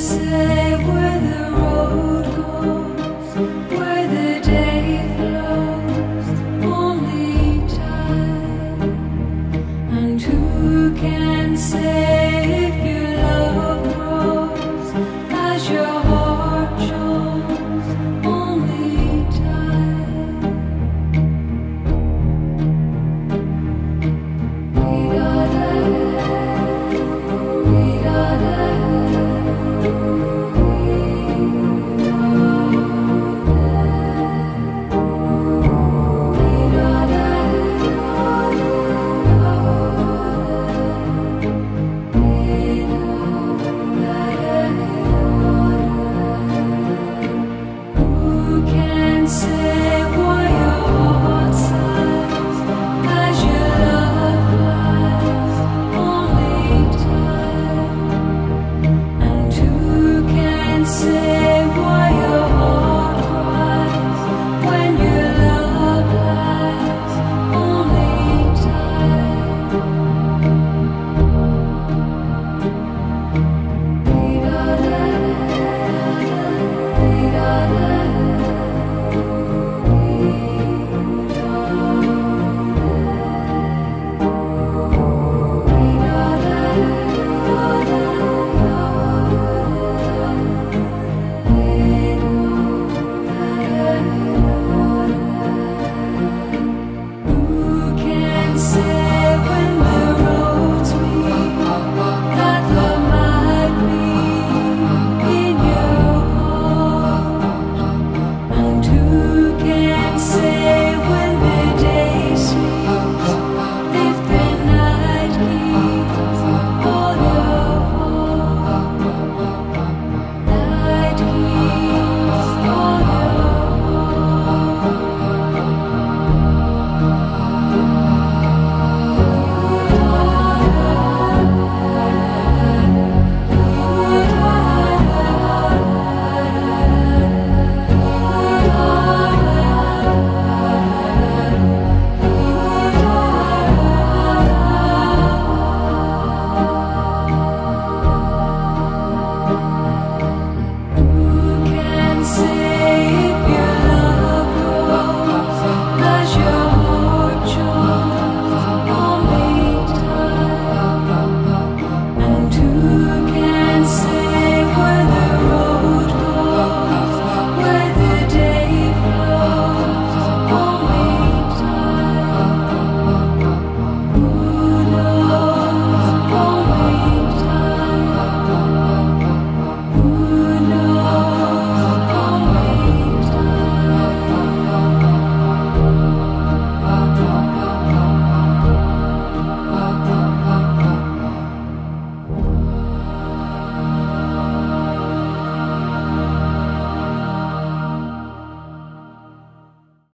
say